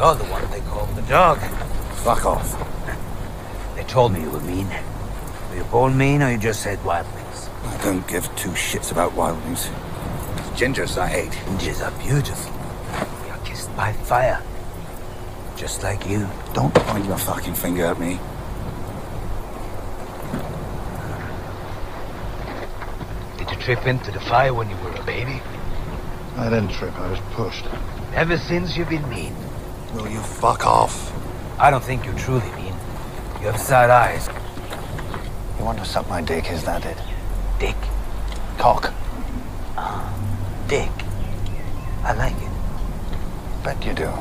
You're the one they call the dog. Fuck off. They told me you were mean. Were you born mean or you just said wildlings? I don't give two shits about wildlings. It's gingers I hate. Gingers are beautiful. You're kissed by fire. Just like you. Don't point your fucking finger at me. Did you trip into the fire when you were a baby? I didn't trip, I was pushed. Ever since you've been mean. Will you fuck off? I don't think you're truly mean. You have sad eyes. You want to suck my dick, is that it? Dick. Cock. Ah, Dick. I like it. Bet you do.